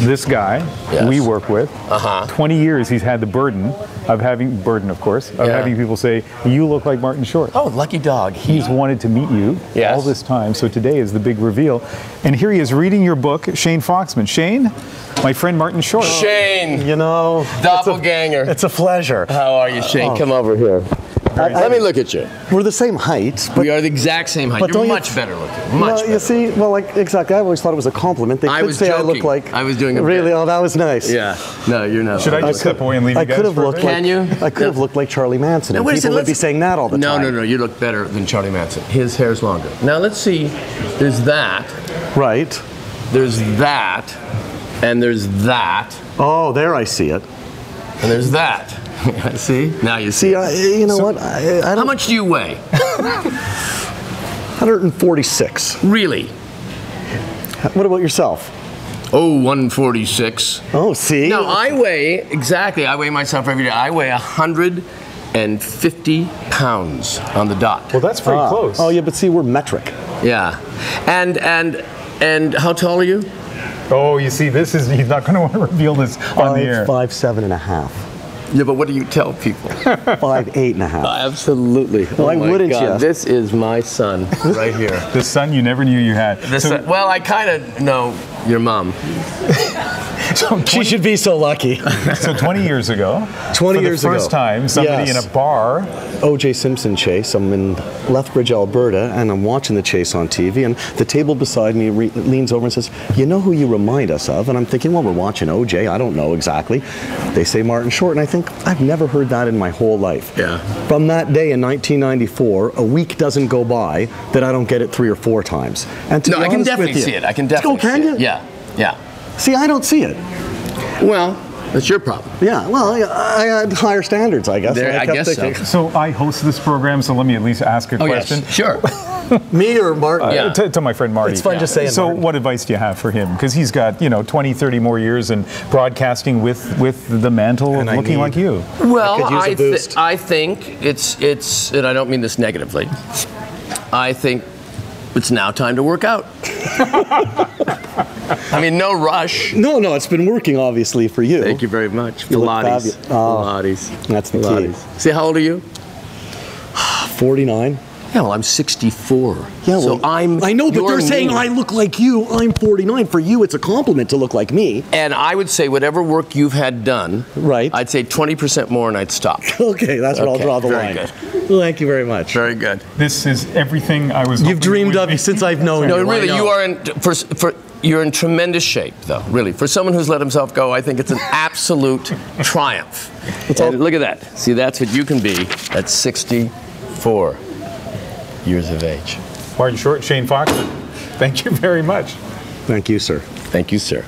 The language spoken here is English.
this guy Yes. we work with. Uh-huh. 20 years he's had the burden of having burden, of course, of Yeah. having people say you look like Martin Short. Oh, lucky dog. He's wanted to meet you Yes. all this time, so today is the big reveal. And here he is reading your book, Shane Foxman. Shane, my friend Martin Short. Shane, You know, doppelganger. it's a pleasure. How are you, Shane? Oh. Come over here. Let me look at you. We're the same height, but we are the exact same height. but You're don't you- much better looking. Much no, better. you see, well, like exactly. I always thought it was a compliment. They I could was say I look like. I was doing a really. bit. Oh, that was nice. Yeah. No, you're not. Should I just step away and leave I you guys could have for a looked like. Can you? I could have looked like Charlie Manson, Now, and wait people would be saying that all the no, time. No, no, You look better than Charlie Manson. His hair's longer. Now let's see. There's that. Right. There's that. And there's that. Oh, there I see it. And there's that. see? Now you see. See, I, you know what? I, I How don't. much do you weigh? 146. Really? What about yourself? Oh, 146. Oh, see. No, I weigh exactly. I weigh myself every day. I weigh 150 pounds on the dot. Well, that's pretty Ah. close. Oh, yeah, but see, we're metric. Yeah, and and and how tall are you? Oh, you see, this is, he's not going to want to reveal this on the air. Five, five, seven and a half. Yeah, but what do you tell people? Five, eight and a half. Absolutely. Oh Why my wouldn't God, you? This is my son right here. The son you never knew you had. This, So- well, I kind of know your mom. so, She should be so lucky. so 20 years ago, 20 for years the ago. first time, somebody Yes. in a bar OJ Simpson chase. I'm in Lethbridge, Alberta, and I'm watching the chase on TV. And the table beside me re- leans over and says, "You know who you remind us of?" And I'm thinking, "Well, we're watching OJ. I don't know exactly." They say Martin Short, and I think I've never heard that in my whole life. Yeah. From that day in 1994, a week doesn't go by that I don't get it three or four times. And to No, be I can honest definitely with you- see it. I can definitely Oh, can see you? it. Yeah, yeah. See, I don't see it. Well, that's your problem. Yeah. Well, I had higher standards, I guess. There- and I guess so. thinking, So I host this program, so let me at least ask a Oh question. yes, sure. Me or Martin? Yeah. Uh, to, to my friend Marty. It's fun just saying So, Marty. what advice do you have for him? Because he's got, you know, 20, 30 more years in broadcasting with with the mantle And of I looking need- like you. Well, could use a I, thi- boost. I think it's it's, and I don't mean this negatively. I think it's now time to work out. I mean, no rush. No, no, it's been working obviously for you. Thank you very much. You look Pilates. oh, Pilates. that's the key. Pilates. See, how old are you? 49. Yeah, well, I'm 64. Yeah, so I'm. I know, but you're they're saying. I look like you. I'm 49. For you, it's a compliment to look like me. And I would say whatever work you've had done, Right. I'd say 20% more and I'd stop. Okay, that's where I'll draw the very line. good. Well, thank you very much. Very good. This is everything I was. You've dreamed of since I've known No, you. I really, you are in for, for you're in tremendous shape, though. Really, for someone who's let himself go, I think it's an absolute triumph. And look at that. See, that's what you can be at 64 years of age. Martin Short, Shane Foxman. Thank you very much. Thank you, sir. Thank you, sir.